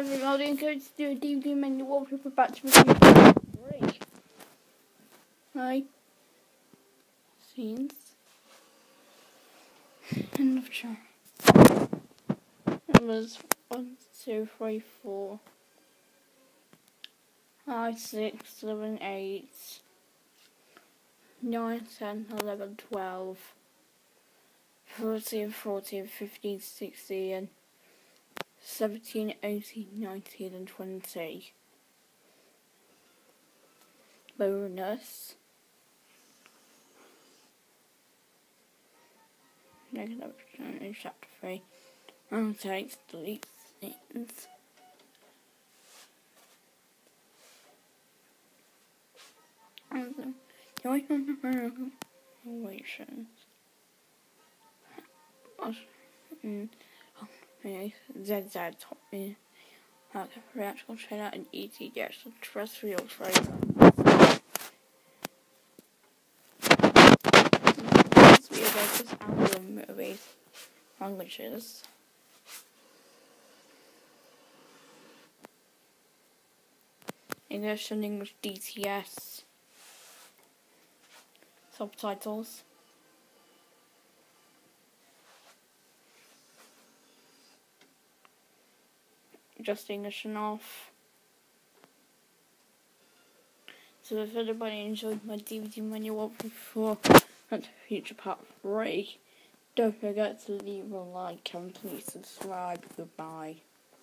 everybody, I'm going to do a DVD menu wallpaper to the three. Right. Scenes. End of chart. Numbers one, two, three, four, five, six, seven, eight, nine, ten, eleven, twelve, thirteen, fourteen, fifteen, sixteen. 17, 18, 19 and 20. Bonus. Negative in chapter 3. Um, Annotate, delete things. Um, Relations. Anyway, ZZ Top me how to theatrical trailer and ET Jackson terrestrial trailer. This video is album movies languages. English and English DTS subtitles. Just and off. So if anybody enjoyed my DVD manual before and future part 3, don't forget to leave a like and please subscribe. Goodbye.